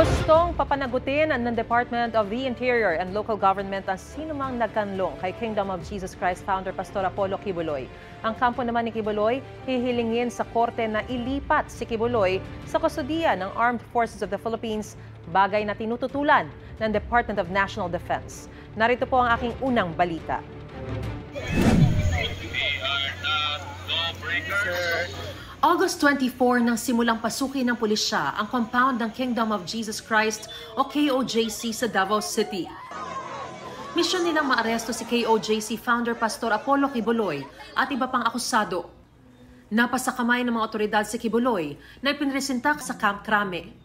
Gustong papanagutin ng Department of the Interior and Local Government ang sinumang nagkanlong kay Kingdom of Jesus Christ founder Pastor Apollo Kibuloy. Ang kampo naman ni Kibuloy hihilingin sa korte na ilipat si Kibuloy sa kustodiya ng Armed Forces of the Philippines, bagay na tinututulan ng Department of National Defense. Narito po ang aking unang balita. August 24 nang simulang pasukin ng pulisya ang compound ng Kingdom of Jesus Christ o KOJC sa Davao City. Misyon nilang maaresto si KOJC founder Pastor Apollo Kibuloy at iba pang akusado. Napasa kamay ng mga otoridad si Kibuloy na ipinresinta sa Camp Crame.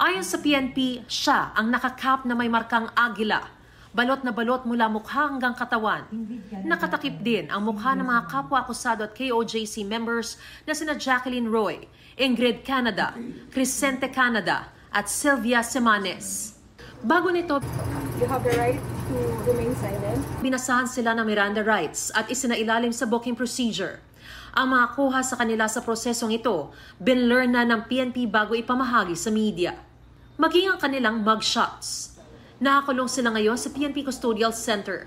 Ayon sa PNP, siya ang nakakap na may markang agila balot na balot mula mukha hanggang katawan. Nakatakip din ang mukha ng mga kapwa-akusado at KOJC members na sina Jacqueline Roy, Ingrid Canada, Crescente Canada at Sylvia Semanes. Bago nito, You have the right to remain silent. binasahan sila ng Miranda rights at isinailalim sa booking procedure. Ang mga kuha sa kanila sa prosesong ito, binlearn na ng PNP bago ipamahagi sa media. Maging ang kanilang mugshots. Nakakulong sila ngayon sa PNP Custodial Center.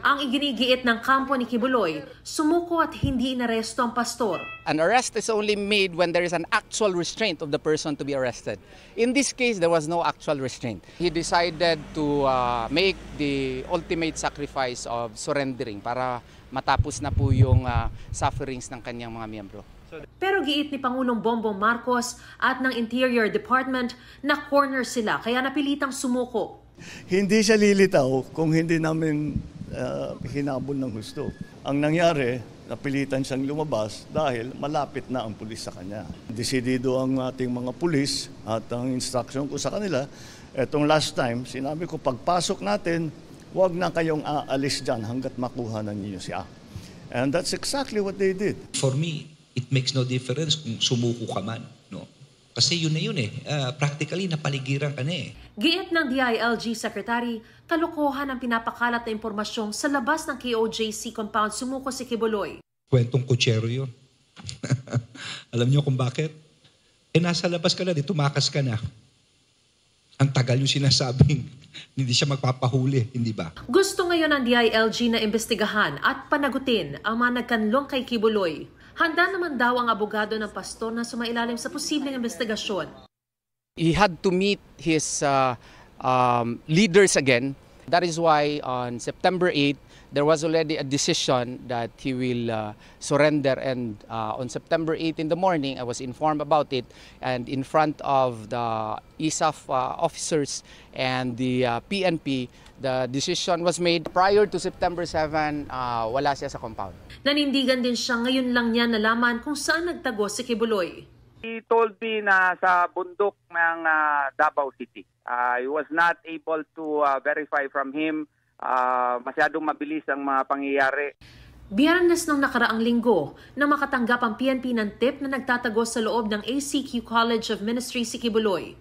Ang iginigiit ng kampo ni Kibuloy, sumuko at hindi inaresto ang pastor. An arrest is only made when there is an actual restraint of the person to be arrested. In this case, there was no actual restraint. He decided to uh, make the ultimate sacrifice of surrendering para matapos na po yung uh, sufferings ng kanyang mga miyembro. Pero giit ni Pangulong Bongbong Marcos at ng Interior Department na corner sila kaya napilitang sumuko. Hindi siya lilitaw kung hindi namin uh, hinabol ng gusto. Ang nangyari, napilitan siyang lumabas dahil malapit na ang pulis sa kanya. Desidido ang ating mga pulis at ang instruction ko sa kanila, etong last time, sinabi ko pagpasok natin, huwag na kayong aalis dyan hanggat makuha na ninyo siya. And that's exactly what they did. For me, it makes no difference kung sumuko ka man. No? Kasi yun na yun eh. Ah, practically, napaligiran ka na eh. Giit ng DILG Secretary, kalokohan ang pinapakalat na impormasyong sa labas ng KOJC compound sumuko si Kibuloy. Kwentong kutsero yun. Alam niyo kung bakit? Eh, nasa labas ka na, di tumakas ka na. Ang tagal yung sinasabing hindi siya magpapahuli, hindi ba? Gusto ngayon ng DILG na imbestigahan at panagutin ang mga nagkanlong kay Kibuloy. Handa naman daw ang abogado ng pastor na sumailalim sa posibleng investigasyon. He had to meet his uh, um, leaders again. That is why on September 8, there was already a decision that he will uh, surrender. And uh, on September 8 in the morning, I was informed about it. And in front of the ISAF uh, officers and the uh, PNP, the decision was made prior to September 7, uh, wala siya sa compound. Nanindigan din siya ngayon lang niya nalaman kung saan nagtago si Kibuloy. He told me na sa bundok ng ah, Davao City. Ah, I was not able to ah, verify from him. Ah, masyadong mabilis ang mga pangyayari. Biyernes nung nakaraang linggo na makatanggap ang PNP ng tip na nagtatago sa loob ng ACQ College of Ministry si Kibuloy.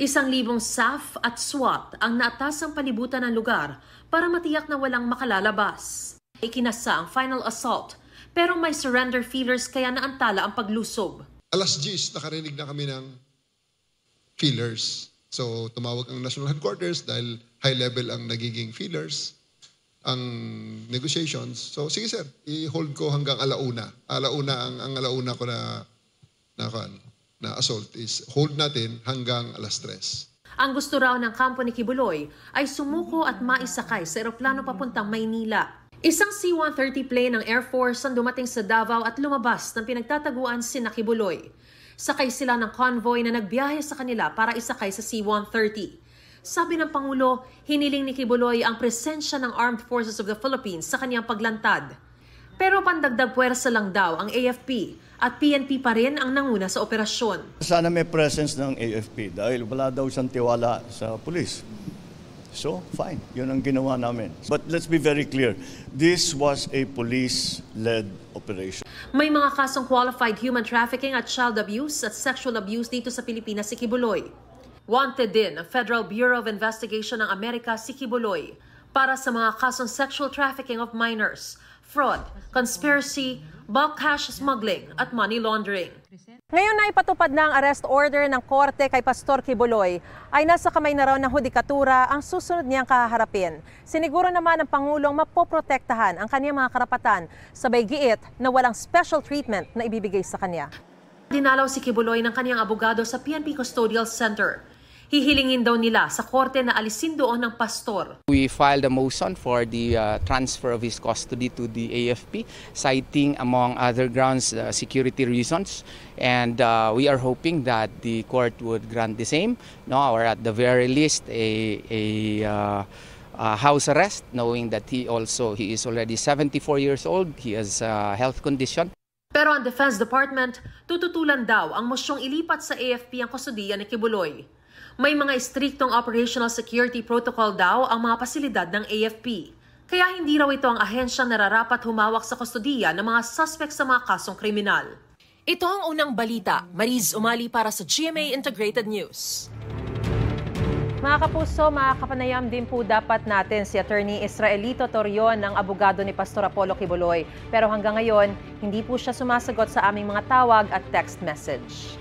Isang libong SAF at SWAT ang naatasang palibutan ng lugar para matiyak na walang makalalabas. Ikinasa ang final assault pero may surrender feelers kaya naantala ang paglusob. alas 10, nakarinig na kami ng feelers. So, tumawag ang national headquarters dahil high level ang nagiging feelers, ang negotiations. So, sige sir, i-hold ko hanggang alauna. Alauna, ang, ang alauna ko na, na, kan, na assault is hold natin hanggang alas 3. Ang gusto raw ng kampo ni Kibuloy ay sumuko at maisakay sa eroplano papuntang Maynila. Isang C-130 plane ng Air Force ang dumating sa Davao at lumabas ng pinagtataguan si Kibuloy. Sakay sila ng convoy na nagbiyahe sa kanila para isakay sa C-130. Sabi ng Pangulo, hiniling ni Kibuloy ang presensya ng Armed Forces of the Philippines sa kanyang paglantad. Pero pandagdag puwersa lang daw ang AFP at PNP pa rin ang nanguna sa operasyon. Sana may presence ng AFP dahil wala daw siyang tiwala sa pulis. So, fine. Yun ang ginawa namin. But let's be very clear. This was a police-led operation. May mga kasong qualified human trafficking at child abuse at sexual abuse dito sa Pilipinas si Kibuloy. Wanted din ang Federal Bureau of Investigation ng Amerika si Kibuloy para sa mga kasong sexual trafficking of minors, fraud, conspiracy, bulk cash smuggling at money laundering. Ngayon na ipatupad na ang arrest order ng korte kay Pastor Kibuloy ay nasa kamay na raw ng hudikatura ang susunod niyang kaharapin. Siniguro naman ng Pangulong mapoprotektahan ang kanyang mga karapatan sabay giit na walang special treatment na ibibigay sa kanya. Dinalaw si Kibuloy ng kanyang abogado sa PNP Custodial Center. Hihilingin daw nila sa korte na alisin doon ng pastor. We filed a motion for the uh, transfer of his custody to the AFP, citing, among other grounds, uh, security reasons. And uh, we are hoping that the court would grant the same, no, or at the very least, a, a, uh, a house arrest, knowing that he also he is already 74 years old. He has a health condition. Pero ang Defense Department, tututulan daw ang mosyong ilipat sa AFP ang kustodiya ni Kibuloy. May mga istriktong operational security protocol daw ang mga pasilidad ng AFP. Kaya hindi raw ito ang ahensyang nararapat humawak sa kustodiya ng mga suspect sa mga kasong kriminal. Ito ang unang balita. Mariz Umali para sa GMA Integrated News. Mga kapuso, mga kapanayam din po dapat natin si Attorney Israelito Torion ng abogado ni Pastor Apollo Kibuloy. Pero hanggang ngayon, hindi po siya sumasagot sa aming mga tawag at text message.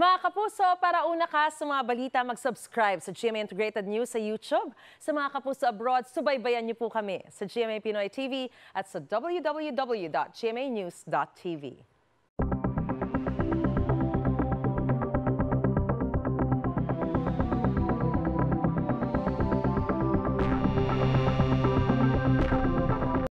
Mga kapuso, para una ka sa mga balita, mag-subscribe sa GMA Integrated News sa YouTube. Sa mga kapuso abroad, subaybayan niyo po kami sa GMA Pinoy TV at sa www.gmanews.tv.